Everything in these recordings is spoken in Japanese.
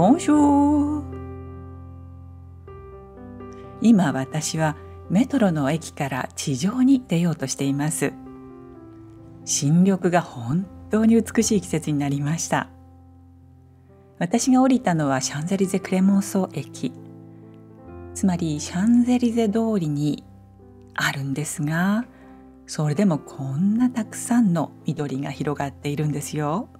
ボンショー今私はメトロの駅から地上に出ようとしています。新緑が本当に美しい季節になりました。私が降りたのはシャンゼリゼ・クレモンソ駅。つまりシャンゼリゼ通りにあるんですがそれでもこんなたくさんの緑が広がっているんですよ。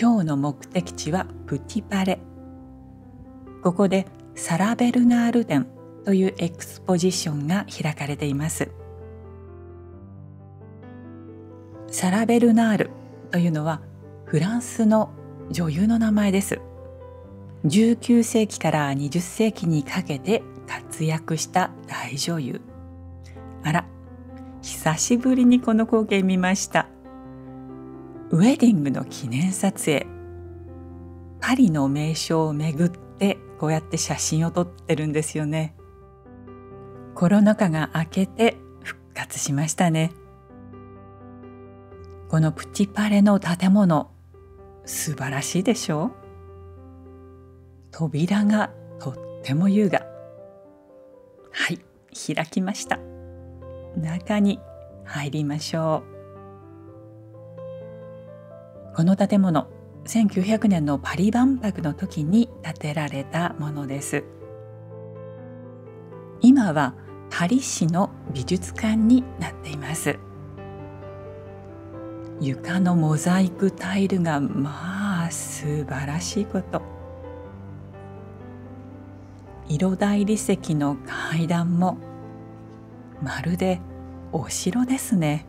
今日の目的地はプティパレ。ここでサラ・ベルナール展というエクスポジションが開かれています。サラ・ベルナールというのはフランスの女優の名前です。19世紀から20世紀にかけて活躍した大女優。あら久しぶりにこの光景見ました。ウェディングの記念撮影。パリの名所を巡ってこうやって写真を撮ってるんですよね。コロナ禍が明けて復活しましたね。このプチパレの建物素晴らしいでしょ？う扉がとっても優雅。はい開きました。中に入りましょう。この建物1900年のパリ万博の時に建てられたものです。今はパリ市の美術館になっています。床のモザイクタイルがまあ素晴らしいこと。色大理石の階段もまるでお城ですね。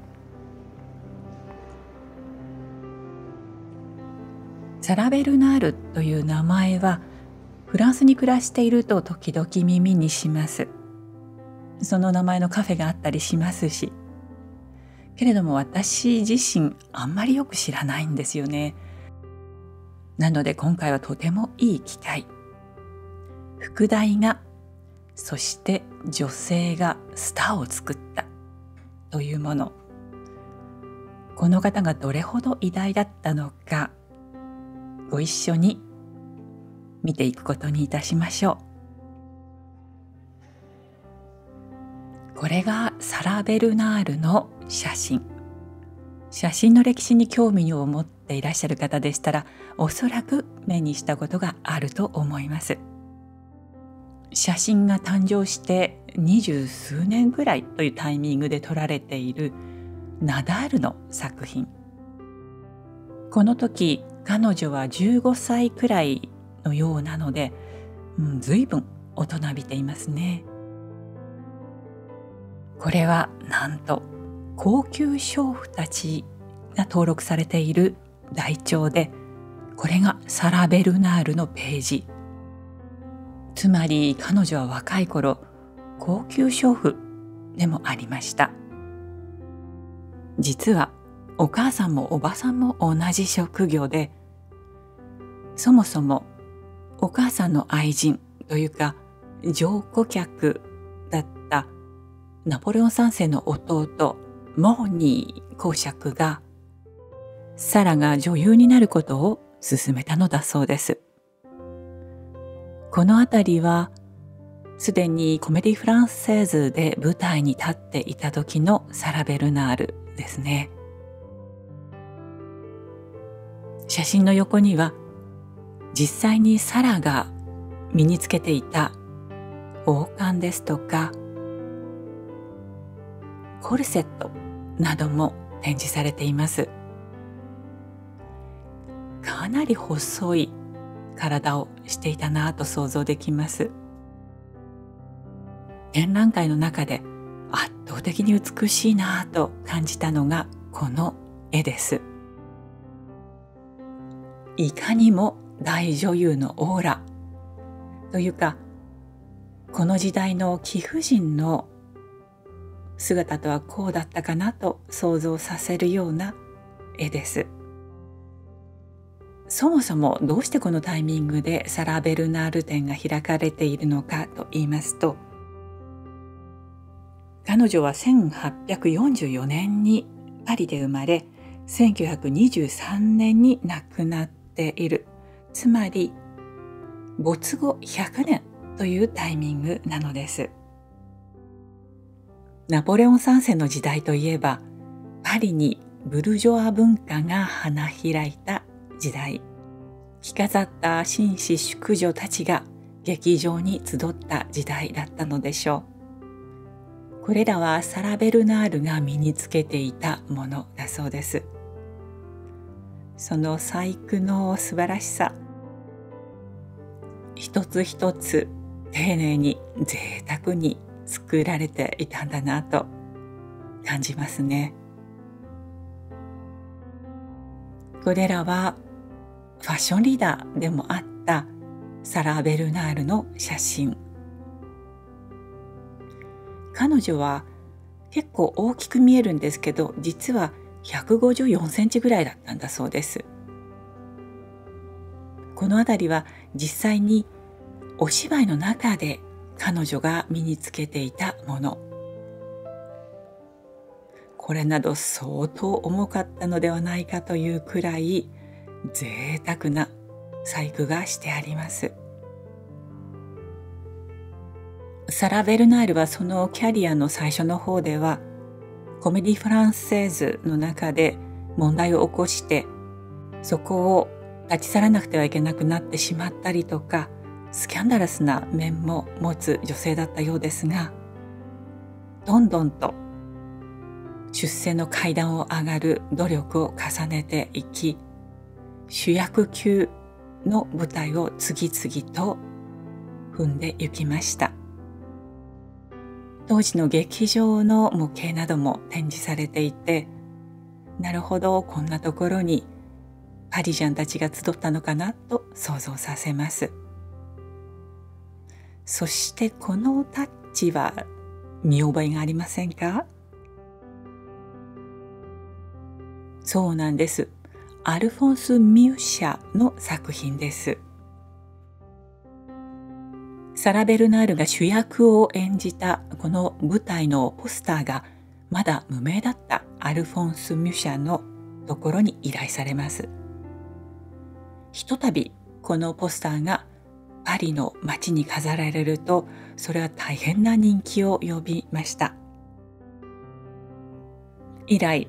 サラベルナールという名前はフランスに暮らしていると時々耳にします。その名前のカフェがあったりしますし。けれども私自身あんまりよく知らないんですよね。なので今回はとてもいい機会。副題がそして女性がスターを作った。というもの。この方がどれほど偉大だったのか。ご一緒に見ていくことにいたしましょう。これがサラ・ベルナールの写真。写真の歴史に興味を持っていらっしゃる方でしたらおそらく目にしたことがあると思います。写真が誕生して二十数年ぐらいというタイミングで撮られているナダールの作品。この時彼女は15歳くらいのようなので、うん、随分大人びていますね。これはなんと高級娼婦たちが登録されている台帳でこれがサラ・ベルナールのページ。つまり彼女は若い頃高級娼婦でもありました。実はお母さんもおばさんも同じ職業でそもそもお母さんの愛人というか上顧客だったナポレオン三世の弟モーニー公爵がサラが女優になることを勧めたのだそうです。この辺りはすでにコメディ・フランセーズで舞台に立っていた時のサラ・ベルナールですね。写真の横には実際にサラが身につけていた王冠ですとかコルセットなども展示されています。かなり細い体をしていたなと想像できます展覧会の中で圧倒的に美しいなと感じたのがこの絵ですいかにも大女優のオーラというかこの時代の貴婦人の姿とはこうだったかなと想像させるような絵です。そもそもどうしてこのタイミングでサラ・ベルナール展が開かれているのかと言いますと彼女は1844年にパリで生まれ1923年に亡くなっているつまり没後100年というタイミングなのです。ナポレオン三世の時代といえばパリにブルジョア文化が花開いた時代。着飾った紳士淑女たちが劇場に集った時代だったのでしょう。これらはサラ・ベルナールが身につけていたものだそうです。その細工の素晴らしさ。一つ一つ丁寧に贅沢に作られていたんだなと感じますね。これらはファッションリーダーでもあったサラ・ベルナールの写真。彼女は結構大きく見えるんですけど実は154センチぐらいだったんだそうです。この辺りは実際にお芝居の中で彼女が身につけていたもの。これなど相当重かったのではないかというくらい贅沢な細工がしてあります。サラ・ベルナールはそのキャリアの最初の方ではコメディ・フランセーズの中で問題を起こしてそこを立ち去らなくてはいけなくなってしまったりとかスキャンダラスな面も持つ女性だったようですがどんどんと出世の階段を上がる努力を重ねていき主役級の舞台を次々と踏んで行きました。当時の劇場の模型なども展示されていてなるほどこんなところにパリジャンたちが集ったのかなと想像させますそしてこのタッチは見覚えがありませんか？そうなんです。アルフォンス・ミュッシャの作品です。サラ・ベルナールが主役を演じたこの舞台のポスターがまだ無名だったアルフォンス・ミュシャのところに依頼されます。ひとたびこのポスターがパリの街に飾られるとそれは大変な人気を呼びました以来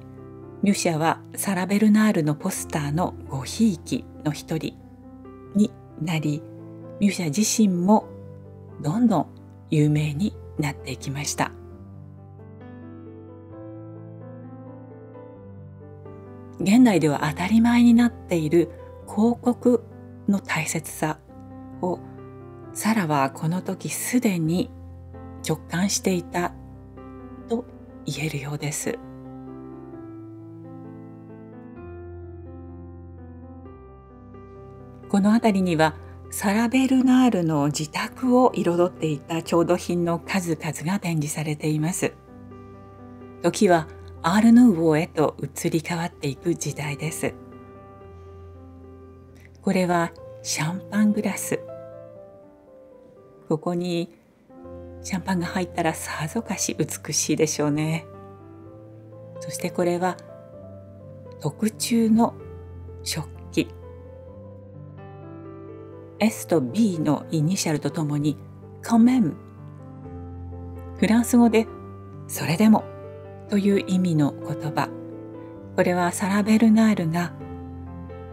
ミュシャはサラ・ベルナールのポスターのごひいきの一人になりミュシャ自身もどんどん有名になっていきました現代では当たり前になっている広告の大切さをサラはこの時すでに直感していたと言えるようです。この辺りにはサラ・ベルナールの自宅を彩っていた調度品の数々が展示されています。時はアール・ヌーボーへと移り変わっていく時代です。これはシャンパングラス。ここにシャンパンが入ったらさぞかし美しいでしょうね。そしてこれは特注の食器。S と B のイニシャルとともにカメン。フランス語でそれでもという意味の言葉。これはサラ・ベルナールが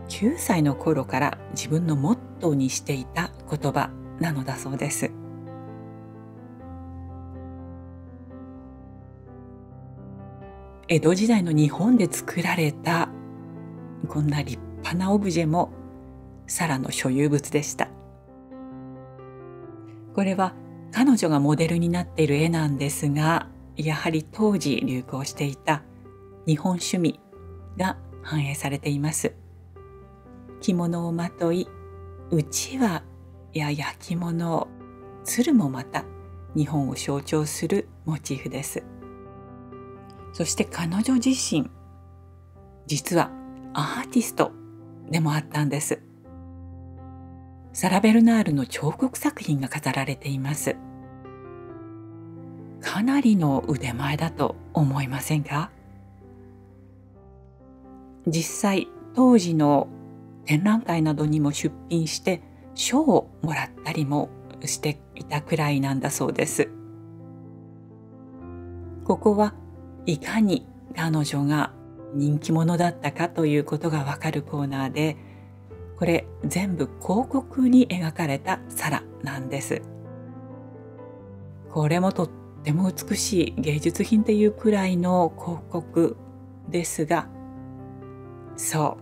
9歳の頃から自分のモットーにしていた言葉なのだそうです。江戸時代の日本で作られたこんな立派なオブジェもサラの所有物でした。これは彼女がモデルになっている絵なんですがやはり当時流行していた日本趣味が反映されています。着物をまというちわや焼き物鶴もまた日本を象徴するモチーフですそして彼女自身実はアーティストでもあったんですサラ・ベルナールの彫刻作品が飾られていますかなりの腕前だと思いませんか？実際当時の展覧会などにも出品して賞をもらったりもしていたくらいなんだそうです。ここはいかに彼女が人気者だったかということがわかるコーナーでこれ全部広告に描かれた皿なんです。これもとっても美しい芸術品っていうくらいの広告ですがそ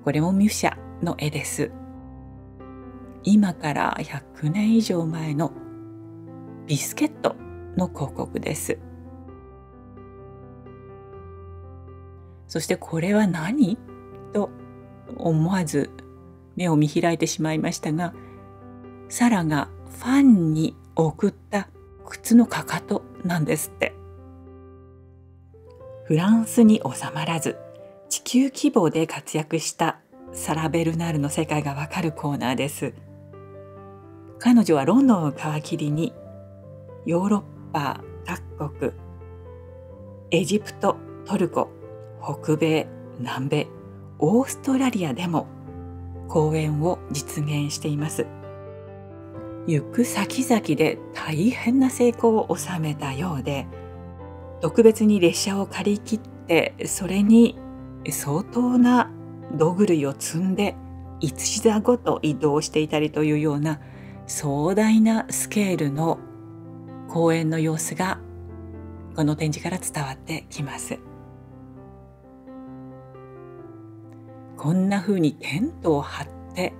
うこれもミュシャの絵です。今から100年以上前のビスケットの広告です。そしてこれは何？と思わず目を見開いてしまいましたがサラがファンに送った靴のかかとなんですって。フランスに収まらず地球規模で活躍したサラ・ベルナールの世界がわかるコーナーです。彼女はロンドンを皮切りにヨーロッパ各国エジプトトルコ北米南米オーストラリアでも公演を実現しています行く先々で大変な成功を収めたようで特別に列車を借り切ってそれに相当な道具類を積んで一座ごと移動していたりというような壮大なスケールの公演の様子がこの展示から伝わってきます。こんな風にテントを張って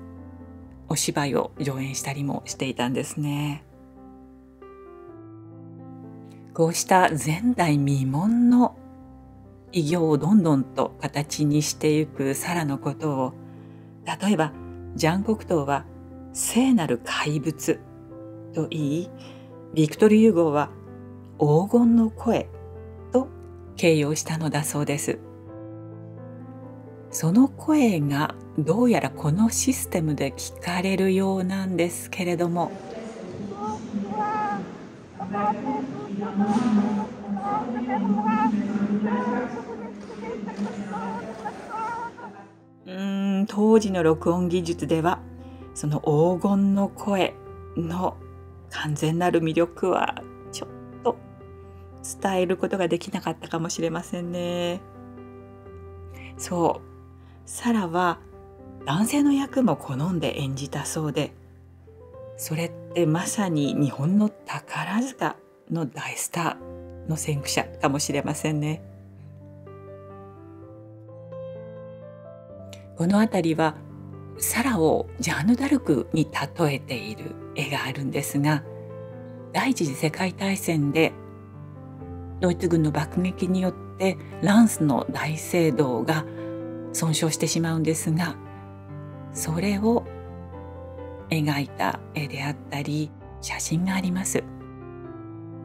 お芝居を上演したりもしていたんですね。こうした前代未聞の偉業をどんどんと形にしていくサラのことを例えばジャン・コクトーは聖なる怪物と言いビクトル・ユゴーは黄金の声と形容したのだそうです。その声がどうやらこのシステムで聞かれるようなんですけれどもうん当時の録音技術ではその黄金の声の完全なる魅力はちょっと伝えることができなかったかもしれませんね。そうサラは男性の役も好んで演じたそうでそれってまさに日本の宝塚の大スターの先駆者かもしれませんね。この辺りはサラをジャンヌ・ダルクに例えている絵があるんですが第一次世界大戦でドイツ軍の爆撃によってランスの大聖堂が損傷してしまうんですがそれを描いた絵であったり写真があります。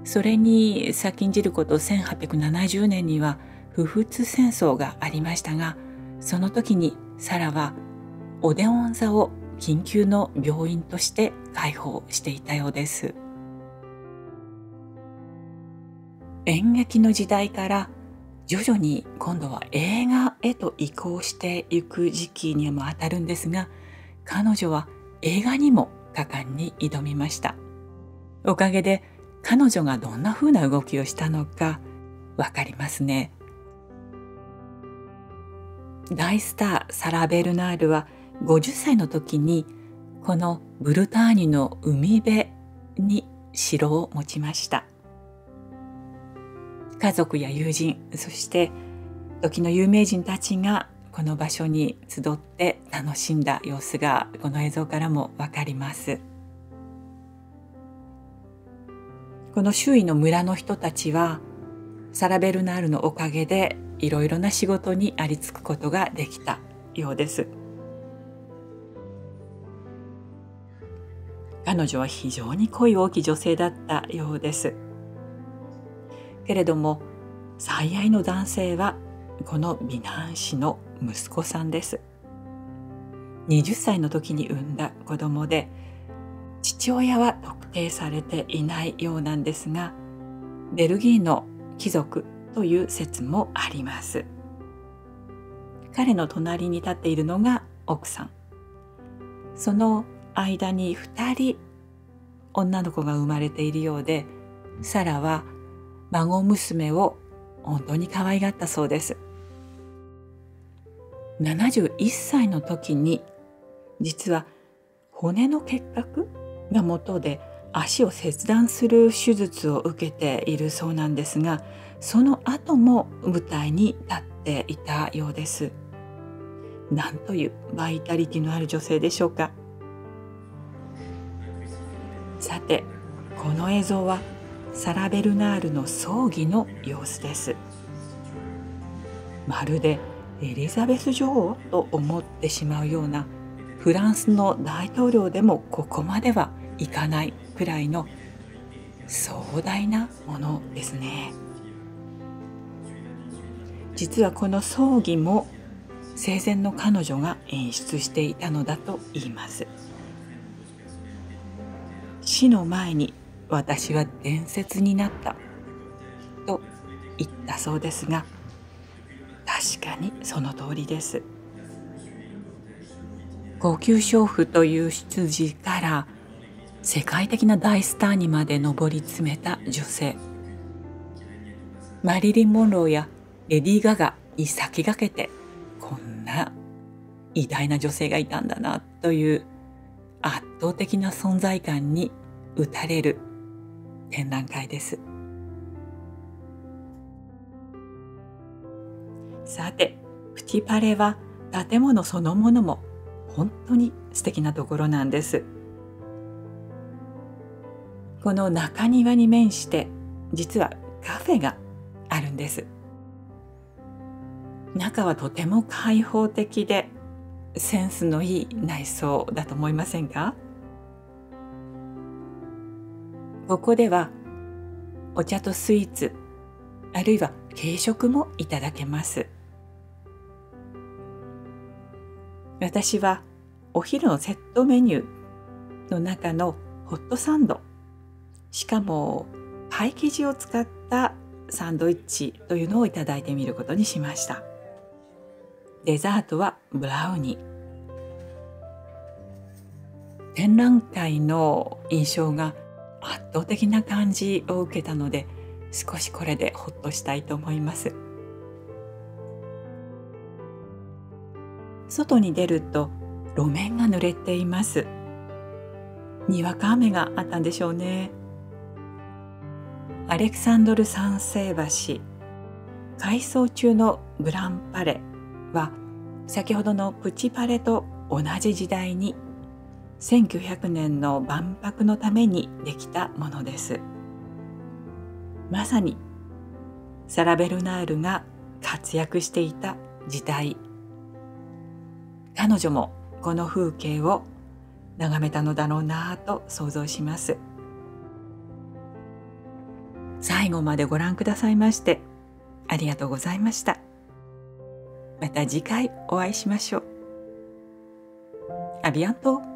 それに先んじること1870年には不仏戦争がありましたがその時にサラはオデオン座を緊急の病院として開放していたようです。演劇の時代から徐々に今度は映画へと移行していく時期にもあたるんですが彼女は映画にも果敢に挑みました。おかげで彼女がどんな風な動きをしたのかわかりますね。大スターサラ・ベルナールは50歳の時にこのブルターニュの海辺に城を持ちました。家族や友人そして時の有名人たちがこの場所に集って楽しんだ様子がこの映像からもわかります。この周囲の村の人たちはサラ・ベルナールのおかげでいろいろな仕事にありつくことができたようです。彼女は非常に恋大きい女性だったようです。けれども最愛の男性はこの美男子の息子さんです。20歳の時に産んだ子供で父親は特定されていないようなんですがベルギーの貴族という説もあります。彼の隣に立っているのが奥さん。その間に2人女の子が生まれているようでサラは孫娘を本当に可愛がったそうです。71歳の時に実は骨の結核が元で足を切断する手術を受けているそうなんですがその後も舞台に立っていたようです。なんというバイタリティのある女性でしょうか。さてこの映像はサラ・ベルナールの葬儀の様子です。まるでエリザベス女王と思ってしまうようなフランスの大統領でもここまではいかないくらいの壮大なものですね。実はこの葬儀も生前の彼女が演出していたのだと言います。死の前に私は伝説になった。と言ったそうですが確かにその通りです。高級娼婦という出自から世界的な大スターにまで上り詰めた女性。マリリン・モンローやレディー・ガガに先駆けてこんな偉大な女性がいたんだなという圧倒的な存在感に打たれる。展覧会です。さてプティパレは建物そのものも本当に素敵なところなんです。この中庭に面して実はカフェがあるんです。中はとても開放的でセンスのいい内装だと思いませんか？ここではお茶とスイーツあるいは軽食もいただけます。私はお昼のセットメニューの中のホットサンドしかもパイ生地を使ったサンドイッチというのをいただいてみることにしました。デザートはブラウニー。展覧会の印象が圧倒的な感じを受けたので少しこれでほっとしたいと思います。外に出ると路面が濡れています。にわか雨があったんでしょうね。アレクサンドル三世橋改装中のグランパレは先ほどのプチパレと同じ時代に1900年の万博のためにできたものですまさにサラ・ベルナールが活躍していた時代彼女もこの風景を眺めたのだろうなぁと想像します。最後までご覧くださいましてありがとうございました。また次回お会いしましょう。アビアント